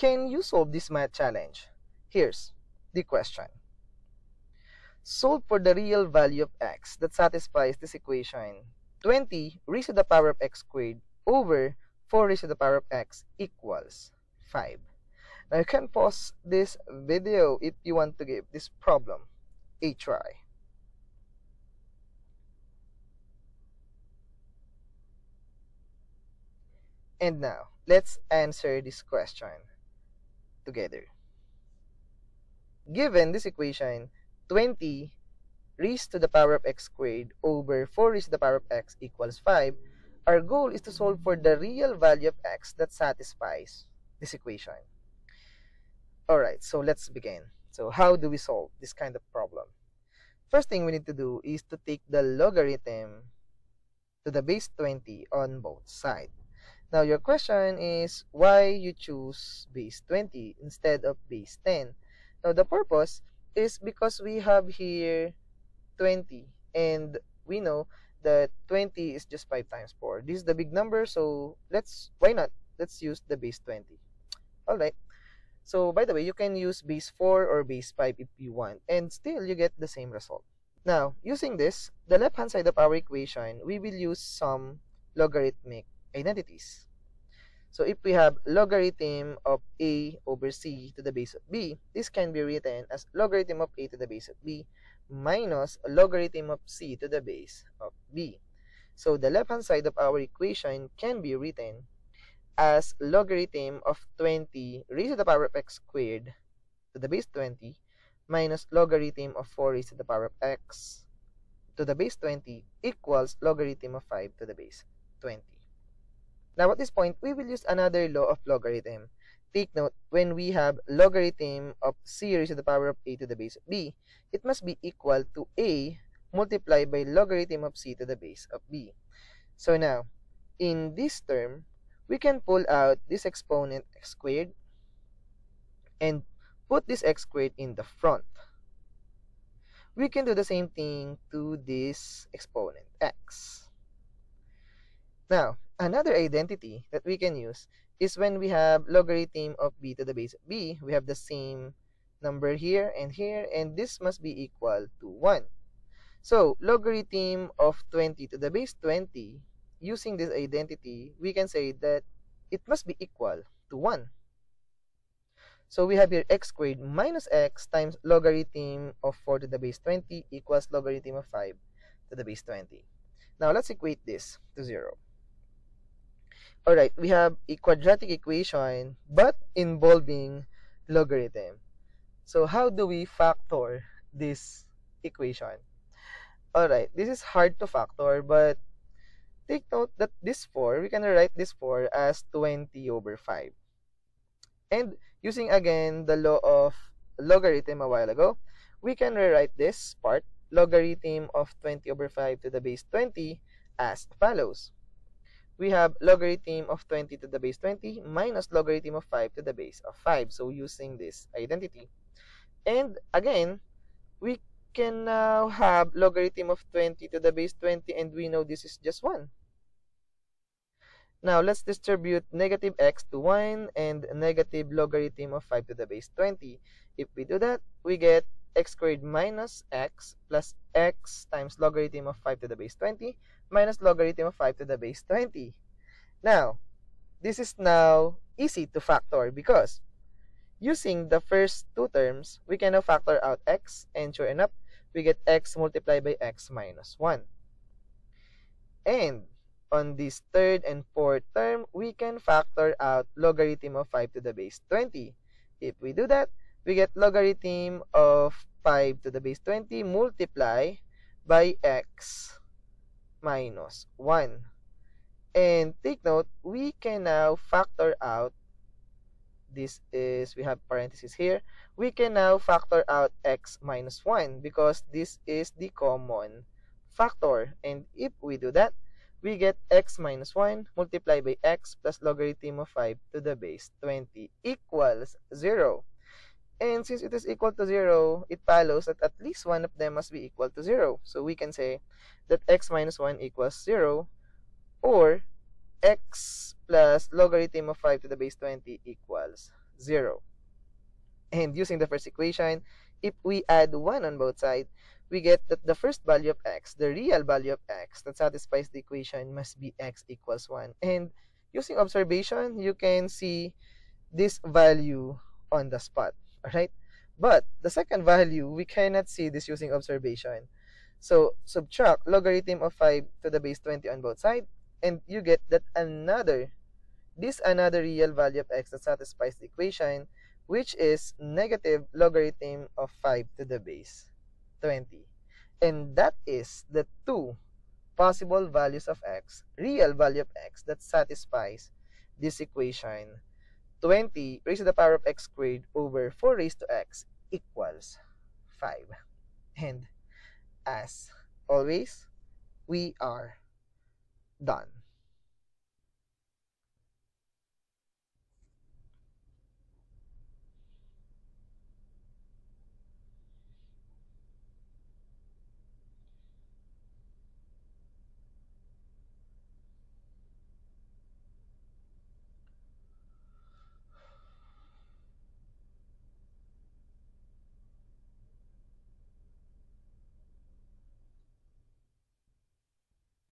can you solve this math challenge? Here's the question. Solve for the real value of x that satisfies this equation. 20 raised to the power of x squared over 4 raised to the power of x equals 5. Now you can pause this video if you want to give this problem a try. And now, let's answer this question together. Given this equation, 20 raised to the power of x squared over 4 raised to the power of x equals 5, our goal is to solve for the real value of x that satisfies this equation. Alright, so let's begin. So how do we solve this kind of problem? First thing we need to do is to take the logarithm to the base 20 on both sides. Now your question is why you choose base 20 instead of base 10. Now the purpose is because we have here 20 and we know that 20 is just 5 times 4. This is the big number so let's why not let's use the base 20. Alright. So by the way you can use base 4 or base 5 if you want and still you get the same result. Now using this the left hand side of our equation we will use some logarithmic identities. So if we have logarithm of a over c to the base of b, this can be written as logarithm of a to the base of b minus logarithm of c to the base of b. So the left-hand side of our equation can be written as logarithm of 20 raised to the power of x squared to the base 20 minus logarithm of 4 raised to the power of x to the base 20 equals logarithm of 5 to the base 20. Now at this point, we will use another law of logarithm. Take note, when we have logarithm of c raised to the power of a to the base of b, it must be equal to a multiplied by logarithm of c to the base of b. So now, in this term, we can pull out this exponent x squared and put this x squared in the front. We can do the same thing to this exponent x. Now, another identity that we can use is when we have logarithm of b to the base of b, we have the same number here and here, and this must be equal to 1. So, logarithm of 20 to the base 20, using this identity, we can say that it must be equal to 1. So, we have here x squared minus x times logarithm of 4 to the base 20 equals logarithm of 5 to the base 20. Now, let's equate this to 0. Alright, we have a quadratic equation but involving logarithm. So how do we factor this equation? Alright, this is hard to factor but take note that this 4, we can write this 4 as 20 over 5. And using again the law of logarithm a while ago, we can rewrite this part, logarithm of 20 over 5 to the base 20 as follows we have logarithm of 20 to the base 20 minus logarithm of 5 to the base of 5. So using this identity. And again, we can now have logarithm of 20 to the base 20 and we know this is just 1. Now, let's distribute negative x to 1 and negative logarithm of 5 to the base 20. If we do that, we get x squared minus x plus x times logarithm of 5 to the base 20 minus logarithm of 5 to the base 20. Now, this is now easy to factor because using the first two terms, we can now factor out x and sure enough, we get x multiplied by x minus 1. And on this third and fourth term, we can factor out logarithm of 5 to the base 20. If we do that, we get logarithm of 5 to the base 20 multiply by x minus 1. And take note, we can now factor out, this is, we have parentheses here, we can now factor out x minus 1 because this is the common factor. And if we do that, we get x minus 1 multiplied by x plus logarithm of 5 to the base 20 equals 0. And since it is equal to 0, it follows that at least one of them must be equal to 0. So we can say that x minus 1 equals 0 or x plus logarithm of 5 to the base 20 equals 0. And using the first equation, if we add 1 on both sides, we get that the first value of x, the real value of x that satisfies the equation must be x equals 1. And using observation, you can see this value on the spot. Alright? But the second value, we cannot see this using observation. So subtract logarithm of 5 to the base 20 on both sides, and you get that another, this another real value of x that satisfies the equation, which is negative logarithm of 5 to the base 20. And that is the two possible values of x, real value of x, that satisfies this equation 20 raised to the power of x squared over 4 raised to x equals 5. And as always, we are done.